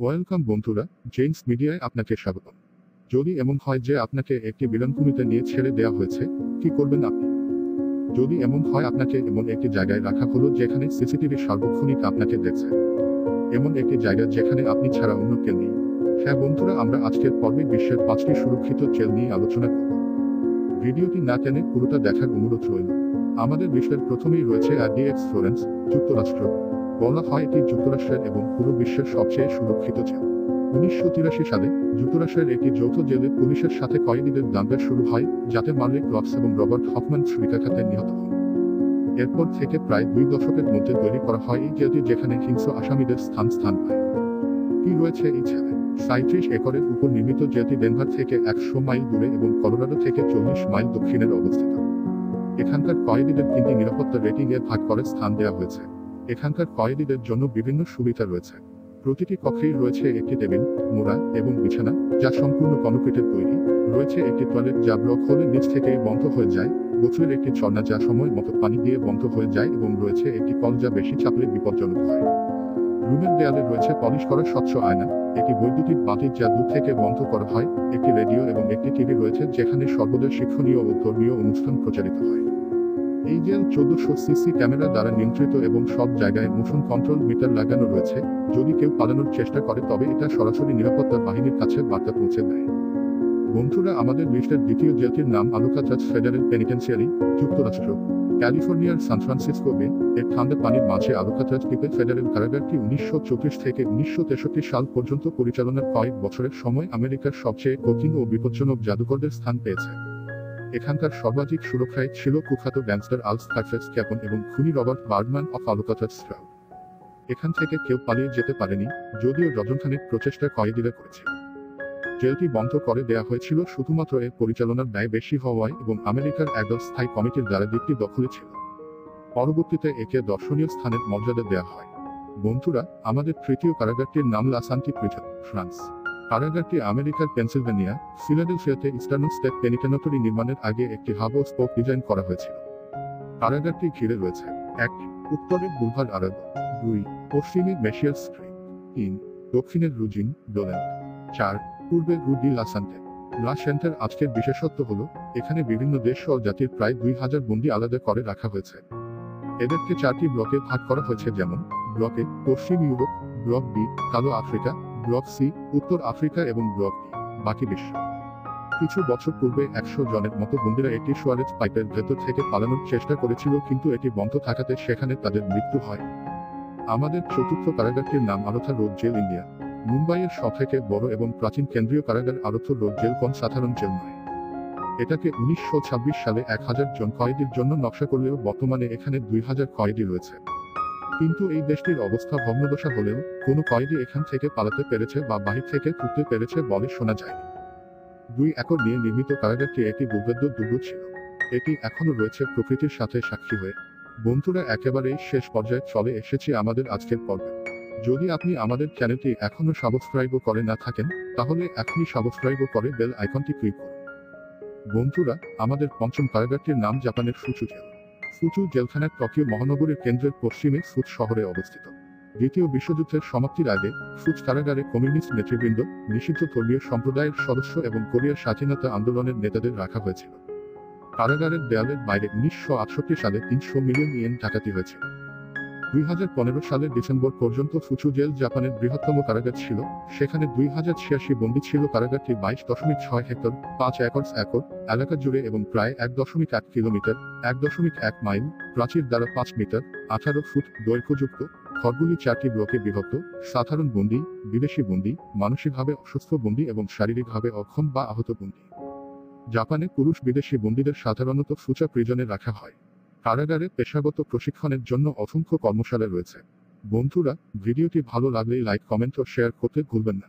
Welcome বন্ধুরা, James মিডিয়ায় আপনাকে স্বাগত যদি এমন হয় যে আপনাকে একটি বিরানভূমিতে নিয়ে ছেড়ে দেওয়া হয়েছে, কি করবেন আপনি? যদি এমন হয় আপনাকে এমন একটি জায়গায় রাখা হলো যেখানে সিসিটিভি সার্বক্ষণিক আপনাকে দেখছে। এমন একটি জায়গা যেখানে আপনি ছাড়া অন্য কেউ নেই। হ্যাঁ বন্ধুরা, আমরা আজকের পর্বে বিশ্বের পাঁচটি সুরক্ষিত জেল নিয়ে আলোচনা করব। ভিডিওটি না টেনে পুরোটা দেখার অনুরোধ রইল। আমাদের বিশ্বের প্রথমেই রয়েছে আর আরডিএক্স ফ্লোরেন্স, যুক্তরাষ্ট্র। বলা হয় এটি যুক্তরাষ্ট্রের এবং পুরো বিশ্বের সবচেয়ে সুরক্ষিত জেল। উনিশশো তিরাশি সালে যুক্তরাষ্ট্রের একটি যৌথ জেলে পুলিশের সাথে কয়েদিদের দাঙ্গা শুরু হয়, যাতে মার্লিক ক্লক্স এবং রবার্ট হফম্যান ছুরিকাঘাতে নিহত হন। এরপর থেকে প্রায় দুই দশকের মধ্যে তৈরি করা হয় এই জেলটি যেখানে হিংস্র আসামিদের স্থান স্থান পায়। কি রয়েছে এই জেলে? সাঁত্রিশ একরের উপর নির্মিত জেলটি ডেনভার থেকে একশো মাইল দূরে এবং কলোরাডো থেকে চল্লিশ মাইল দক্ষিণের অবস্থিত। এখানকার কয়েদিদের তিনটি নিরাপত্তা রেটিং এর ভাগ করে স্থান দেওয়া হয়েছে। এখানকার কয়েদিদের জন্য বিভিন্ন সুবিধা রয়েছে। প্রতিটি কক্ষেই রয়েছে একটি টেবিল, মোড়া এবং বিছানা, যা সম্পূর্ণ কনক্রিটের তৈরি। রয়েছে একটি টয়লেট যা ব্লক হলে নিচ থেকেই বন্ধ হয়ে যায়। বোতলের একটি ঝর্ণা যা সময় মতো পানি দিয়ে বন্ধ হয়ে যায় এবং রয়েছে একটি কল যা বেশি চাপলে বিপজ্জনক হয়। রুমের দেয়ালে রয়েছে পলিশ করা স্বচ্ছ আয়না, একটি বৈদ্যুতিক বাতি যা দূর থেকে বন্ধ করা হয়, একটি রেডিও এবং একটি টিভি রয়েছে যেখানে সর্বদা শিক্ষণীয় ও ধর্মীয় অনুষ্ঠান প্রচারিত হয়। এই জেল চোদ্দশো সিসি ক্যামেরা দ্বারা নিয়ন্ত্রিত এবং সব জায়গায় মোশন কন্ট্রোল মিটার লাগানো রয়েছে, যদি কেউ পালানোর চেষ্টা করে তবে এটা সরাসরি নিরাপত্তা বাহিনীর কাছে বার্তা পৌঁছে দেয়। বন্ধুরা, আমাদের লিস্টের দ্বিতীয় জেলটির নাম আলুকাচাজ ফেডারেল পেনিটেন্সিয়ারি যুক্তরাষ্ট্র। ক্যালিফোর্নিয়ার সান ফ্রান্সিসকো বে, এর ঠান্ডা পানির মাঝে আলুকাচাজ দ্বীপে ফেডারেল কারাগারটি উনিশশো চৌত্রিশ থেকে উনিশশো তেষট্টি সাল পর্যন্ত পরিচালনার কয়েক বছরের সময় আমেরিকার সবচেয়ে কঠিন ও বিপজ্জনক জাদুকরদের স্থান পেয়েছে। এখানকার সর্বাধিক সুরক্ষায় ছিল কুখ্যাত গ্যাংস্টার আলস কার্ফেস ক্যাপন এবং খুনি Robert Birdman of Alcatraz Stroud এখান থেকে কেউ পালিয়ে যেতে পারেনি, যদিও ডজনখানেক প্রচেষ্টা কয়েদিরা করেছিল জেলটি বন্ধ করে দেয়া হয়েছিল শুধুমাত্র এর পরিচালনার ব্যয় বেশি হওয়ায় এবং আমেরিকার একদল স্থায়ী কমিটির দ্বারা দ্বীপটি দখলে ছিল। পরবর্তীতে একে দর্শনীয় স্থানের মর্যাদা দেওয়া হয়। বন্ধুরা, আমাদের তৃতীয় কারাগারটির নাম লাসান্টি পৃথক, ফ্রান্স। কারাগারটি আমেরিকার পেনসিলভেনিয়া, ফিলাডেলফিয়াতে ইস্টার্ন স্টেট পেনিটেনটরি নির্মাণের আগে একটি হাব ও স্পোক ডিজাইন করা হয়েছিল। কারাগারটি ঘিরে রয়েছে এক উত্তরে বুলভার আরব, দুই পশ্চিমে মেশিয়ার স্ট্রিট, তিন, দক্ষিণের রুজিন ডোলেন্ট চার পূর্বে রুডি লাসান্টে লা সেন্টার আজকের বিশেষত্ব হল, এখানে বিভিন্ন দেশ ও জাতির প্রায় দুই হাজার বন্দি আলাদা করে রাখা হয়েছে। এদেরকে চারটি ব্লকে ভাগ করা হয়েছে যেমন, ব্লকে পশ্চিম ইউরোপ, ব্লক বি, কালো আফ্রিকা ব্লক সি, উত্তর আফ্রিকা এবং ব্লক ডি, বাকি বিশ্ব। কিছু বছর পূর্বে একশো জনের মতো বন্দিরা একটি সোয়ারেজ পাইপের ভেতর থেকে পালানোর চেষ্টা করেছিল, কিন্তু এটি বন্ধ থাকাতে সেখানে তাদের মৃত্যু হয়। আমাদের চতুর্থ কারাগারটির নাম আরথা রোড জেল ইন্ডিয়া। মুম্বাইয়ের সবথেকে বড় এবং প্রাচীন কেন্দ্রীয় কারাগার আরথ রোড জেল কোন সাধারণ জেল নয়। এটাকে উনিশশো ছাব্বিশ সালে এক হাজার জন কয়েদির জন্য নকশা করলেও বর্তমানে এখানে দুই হাজার কয়েদি রয়েছে। কিন্তু এই দেশটির অবস্থা ভগ্নদশা হলেও, কোনো কয়েদি এখান থেকে পালাতে পেরেছে বা বাহির থেকে ঢুকতে পেরেছে বলে শোনা যায়নি। দুই একর নিয়ে নির্মিত কারাগারটি একটি দুর্ভেদ্য দুর্গ ছিল। এটি এখনও রয়েছে প্রকৃতির সাথে সাক্ষী হয়ে। বন্ধুরা, একেবারেই শেষ পর্যায়ে চলে এসেছি আমাদের আজকের পর্বে। যদি আপনি আমাদের চ্যানেলটি এখনও সাবস্ক্রাইবও করে না থাকেন, তাহলে এখনই সাবস্ক্রাইবও করে বেল আইকনটি ক্লিক করুন। বন্ধুরা, আমাদের পঞ্চম কারাগারটির নাম জাপানের ফুচু ফুচু জেলখানা টোকিও মহানগরীর কেন্দ্রের পশ্চিমে ফুচ শহরে অবস্থিত। দ্বিতীয় বিশ্বযুদ্ধের সমাপ্তির আগে সুচ কারাগারে কমিউনিস্ট নেতৃবৃন্দ, নিষিদ্ধ ধর্মীয় সম্প্রদায়ের সদস্য এবং কোরিয়ার স্বাধীনতা আন্দোলনের নেতাদের রাখা হয়েছিল। কারাগারের দেয়ালের বাইরে উনিশশো আটষট্টি সালে তিনশো মিলিয়ন ইয়েন ডাকাতি হয়েছিল। দুই হাজার পনেরো সালের ডিসেম্বর পর্যন্ত ফুচু জেল জাপানের বৃহত্তম কারাগার ছিল। সেখানে দুই হাজার ছিয়াশি বন্দী ছিল। কারাগারটি বাইশ দশমিক ছয় হেক্টর, পাঁচ একর একর, এলাকা জুড়ে এবং প্রায় এক দশমিক এক কিলোমিটার, এক দশমিক এক মাইল, প্রাচীর দ্বারা পাঁচ মিটার, আঠারো ফুট দৈর্ঘ্যযুক্ত ঘরগুলি চারটি ব্লকে বিভক্ত, সাধারণ বন্দী, বিদেশি বন্দী, মানসিকভাবে অসুস্থ বন্দী এবং শারীরিকভাবে অক্ষম বা আহত বন্দী। জাপানে পুরুষ বিদেশি বন্দীদের সাধারণত ফুচা প্রিজনে রাখা হয়। কারাগারে পেশাগত প্রশিক্ষণের জন্য অসংখ্য কর্মশালা রয়েছে। বন্ধুরা, ভিডিওটি ভালো লাগলে লাইক, কমেন্ট ও শেয়ার করতে ভুলবেন না।